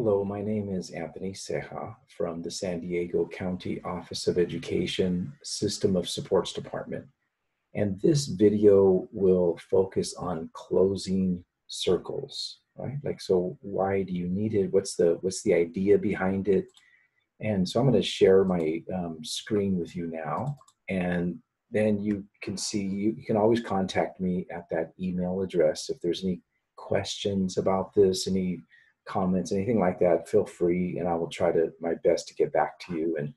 Hello, my name is Anthony Ceja from the San Diego County Office of Education System of Supports Department. And this video will focus on closing circles, right? Like, so why do you need it? What's the, what's the idea behind it? And so I'm gonna share my um, screen with you now. And then you can see, you, you can always contact me at that email address if there's any questions about this, any comments, anything like that, feel free, and I will try to my best to get back to you and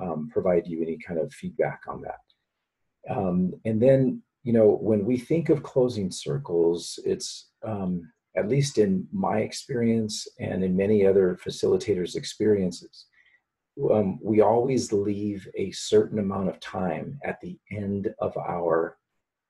um, provide you any kind of feedback on that. Um, and then, you know, when we think of closing circles, it's um, at least in my experience and in many other facilitators' experiences, um, we always leave a certain amount of time at the end of our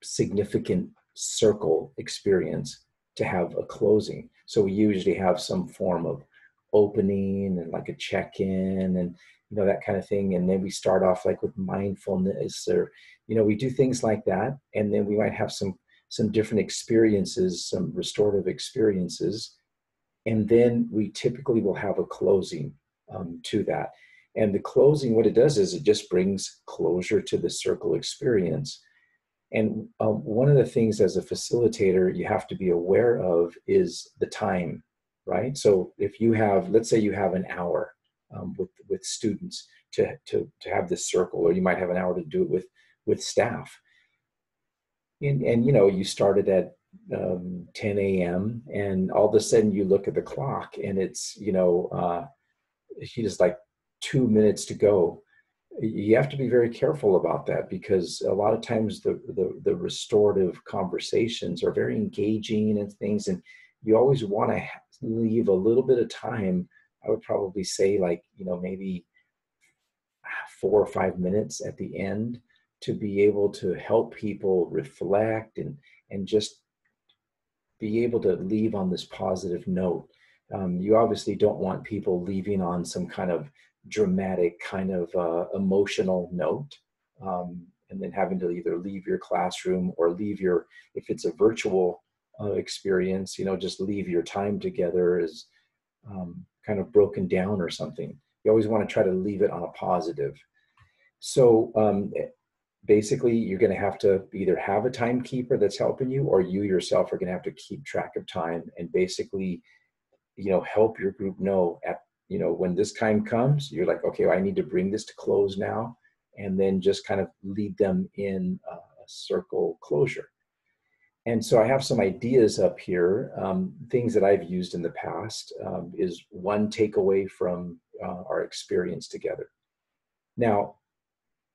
significant circle experience to have a closing. So we usually have some form of opening and like a check-in and you know that kind of thing. And then we start off like with mindfulness or you know we do things like that. And then we might have some some different experiences some restorative experiences. And then we typically will have a closing um, to that. And the closing what it does is it just brings closure to the circle experience and um, one of the things as a facilitator you have to be aware of is the time, right? So if you have, let's say you have an hour um, with with students to, to to have this circle, or you might have an hour to do it with with staff. And, and you know you started at um, 10 a.m. and all of a sudden you look at the clock and it's you know uh, just like two minutes to go you have to be very careful about that because a lot of times the, the, the restorative conversations are very engaging and things and you always want to leave a little bit of time i would probably say like you know maybe four or five minutes at the end to be able to help people reflect and and just be able to leave on this positive note. Um, you obviously don't want people leaving on some kind of dramatic kind of uh, emotional note um, and then having to either leave your classroom or leave your if it's a virtual uh, experience you know just leave your time together is um, kind of broken down or something. You always want to try to leave it on a positive. So um, basically you're going to have to either have a timekeeper that's helping you or you yourself are going to have to keep track of time and basically you know help your group know at you know when this time comes you're like okay i need to bring this to close now and then just kind of lead them in a circle closure. And so i have some ideas up here um, things that i've used in the past um, is one takeaway from uh, our experience together. Now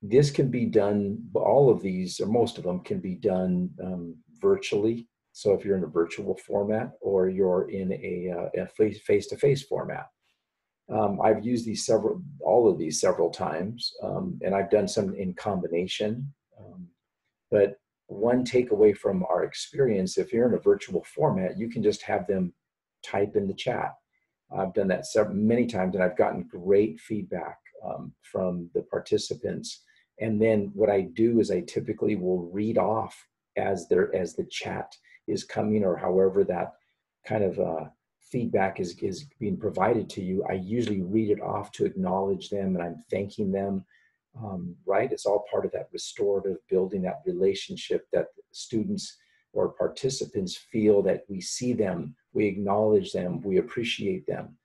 this can be done all of these or most of them can be done um, virtually. So if you're in a virtual format or you're in a, uh, a face-to-face format um, I've used these several, all of these several times, um, and I've done some in combination. Um, but one takeaway from our experience, if you're in a virtual format, you can just have them type in the chat. I've done that several, many times, and I've gotten great feedback um, from the participants. And then what I do is I typically will read off as there as the chat is coming, or however that kind of uh, feedback is, is being provided to you, I usually read it off to acknowledge them and I'm thanking them. Um, right? It's all part of that restorative building, that relationship that students or participants feel that we see them, we acknowledge them, we appreciate them.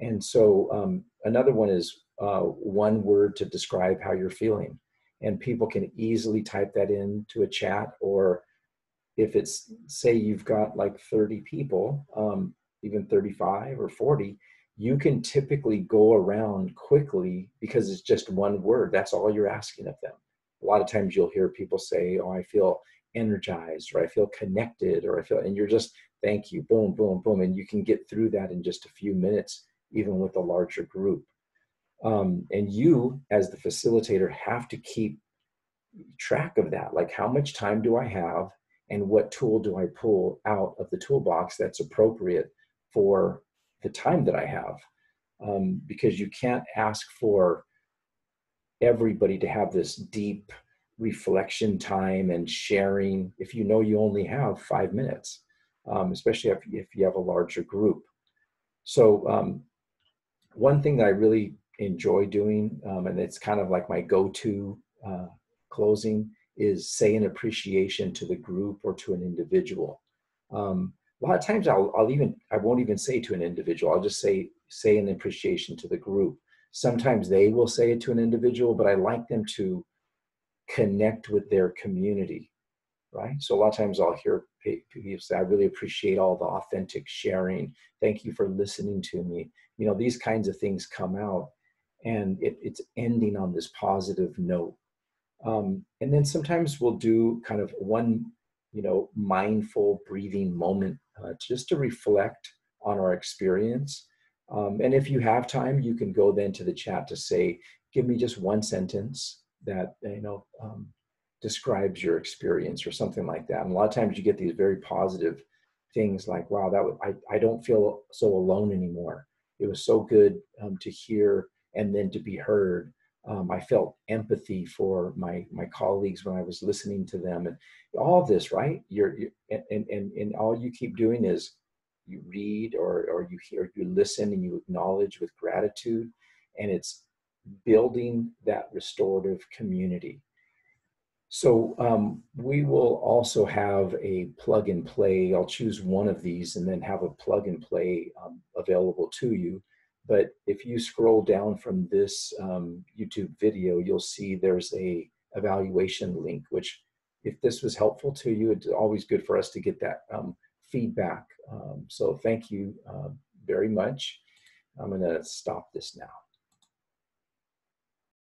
And so um, another one is uh, one word to describe how you're feeling. And people can easily type that into a chat or if it's say you've got like 30 people, um, even 35 or 40, you can typically go around quickly because it's just one word. That's all you're asking of them. A lot of times you'll hear people say, Oh, I feel energized, or I feel connected, or I feel, and you're just, thank you, boom, boom, boom. And you can get through that in just a few minutes, even with a larger group. Um, and you, as the facilitator, have to keep track of that. Like, how much time do I have? And what tool do I pull out of the toolbox that's appropriate for the time that I have um, because you can't ask for everybody to have this deep reflection time and sharing if you know you only have five minutes, um, especially if, if you have a larger group. So um, one thing that I really enjoy doing, um, and it's kind of like my go-to uh, closing, is say an appreciation to the group or to an individual. Um, a lot of times I'll, I'll even I won't even say to an individual. I'll just say say an appreciation to the group. Sometimes they will say it to an individual, but I like them to connect with their community, right? So a lot of times I'll hear people say, "I really appreciate all the authentic sharing. Thank you for listening to me." You know, these kinds of things come out, and it, it's ending on this positive note. Um, and then sometimes we'll do kind of one, you know, mindful breathing moment uh, just to reflect on our experience. Um, and if you have time, you can go then to the chat to say, give me just one sentence that, you know, um, describes your experience or something like that. And a lot of times you get these very positive things like, wow, that was, I, I don't feel so alone anymore. It was so good um, to hear and then to be heard. Um, I felt empathy for my my colleagues when I was listening to them, and all this, right? You're, you and, and and all you keep doing is you read or or you hear, you listen, and you acknowledge with gratitude, and it's building that restorative community. So um, we will also have a plug and play. I'll choose one of these and then have a plug and play um, available to you but if you scroll down from this um, YouTube video, you'll see there's a evaluation link, which if this was helpful to you, it's always good for us to get that um, feedback. Um, so thank you uh, very much. I'm gonna stop this now.